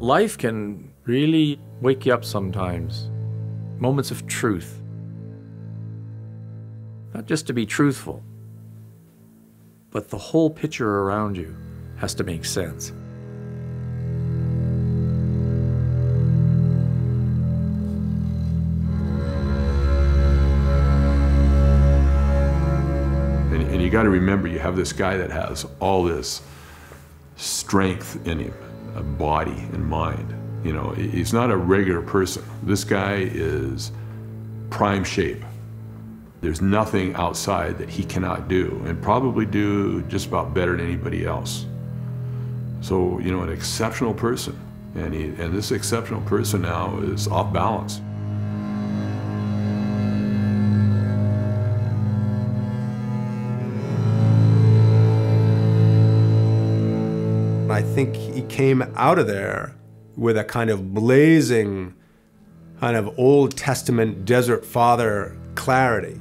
life can really wake you up sometimes. Moments of truth. Not just to be truthful, but the whole picture around you has to make sense. And, you got to remember, you have this guy that has all this strength in him, a body and mind. You know, he's not a regular person. This guy is prime shape. There's nothing outside that he cannot do, and probably do just about better than anybody else. So, you know, an exceptional person. And, he, and this exceptional person now is off balance. I think he came out of there with a kind of blazing, kind of Old Testament desert father clarity.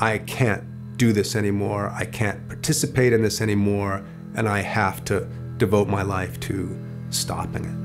I can't do this anymore. I can't participate in this anymore. And I have to devote my life to stopping it.